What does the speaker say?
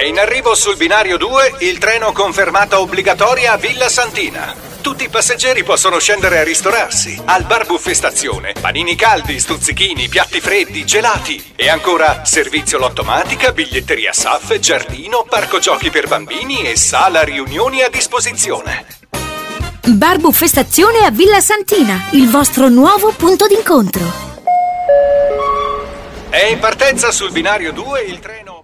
È in arrivo sul binario 2 il treno confermata obbligatoria a Villa Santina. Tutti i passeggeri possono scendere a ristorarsi. Al bar buffet stazione, panini caldi, stuzzichini, piatti freddi, gelati. E ancora servizio lottomatica, biglietteria SAF, giardino, parco giochi per bambini e sala riunioni a disposizione. Bar Buffet Stazione a Villa Santina, il vostro nuovo punto d'incontro. È in partenza sul binario 2 il treno